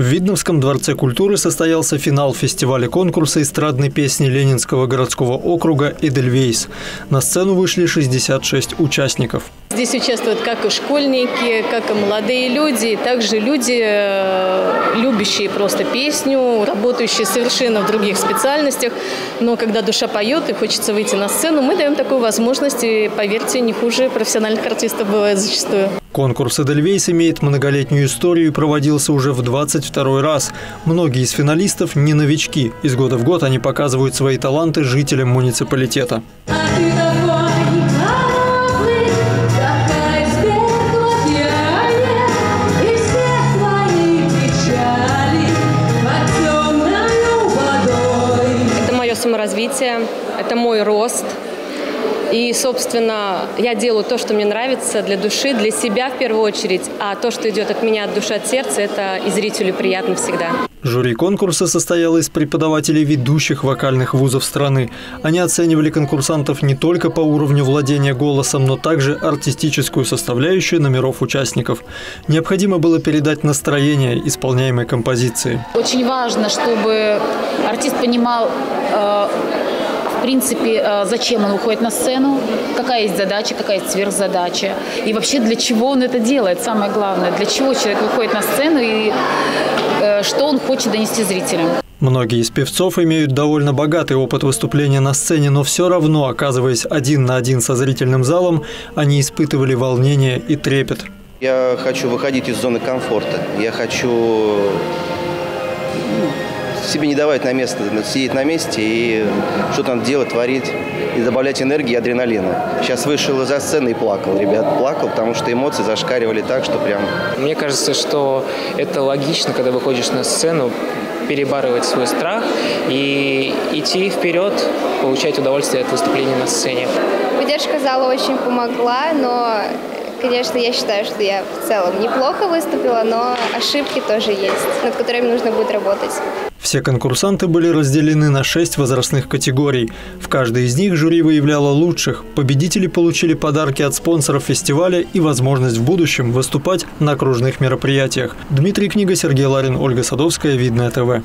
В Видновском дворце культуры состоялся финал фестиваля конкурса эстрадной песни Ленинского городского округа «Эдельвейс». На сцену вышли 66 участников. Здесь участвуют как и школьники, как и молодые люди, также люди, э, любящие просто песню, работающие совершенно в других специальностях. Но когда душа поет и хочется выйти на сцену, мы даем такую возможность, и, поверьте, не хуже профессиональных артистов бывает зачастую. Конкурс «Эдельвейс» имеет многолетнюю историю и проводился уже в 22 раз. Многие из финалистов не новички. Из года в год они показывают свои таланты жителям муниципалитета. Это мое саморазвитие, это мой рост – и, собственно, я делаю то, что мне нравится для души, для себя в первую очередь. А то, что идет от меня, от души, от сердца, это и зрителю приятно всегда. Жюри конкурса состояло из преподавателей ведущих вокальных вузов страны. Они оценивали конкурсантов не только по уровню владения голосом, но также артистическую составляющую номеров участников. Необходимо было передать настроение исполняемой композиции. Очень важно, чтобы артист понимал э, в принципе, э, зачем он выходит на сцену, какая есть задача, какая есть сверхзадача. И вообще, для чего он это делает, самое главное. Для чего человек выходит на сцену и э, что он хочет донести зрителям. Многие из певцов имеют довольно богатый опыт выступления на сцене, но все равно, оказываясь один на один со зрительным залом, они испытывали волнение и трепет. Я хочу выходить из зоны комфорта. Я хочу себе не давать на место, сидеть на месте и что-то надо делать, творить и добавлять энергии и адреналина. Сейчас вышел из-за сцены и плакал, ребят, плакал, потому что эмоции зашкаливали так, что прям... Мне кажется, что это логично, когда выходишь на сцену, перебарывать свой страх и идти вперед, получать удовольствие от выступления на сцене. Поддержка зала очень помогла, но Конечно, я считаю, что я в целом неплохо выступила, но ошибки тоже есть, над которыми нужно будет работать. Все конкурсанты были разделены на шесть возрастных категорий. В каждой из них жюри выявляло лучших. Победители получили подарки от спонсоров фестиваля и возможность в будущем выступать на окружных мероприятиях. Дмитрий Книга, Сергей Ларин, Ольга Садовская, Видное ТВ.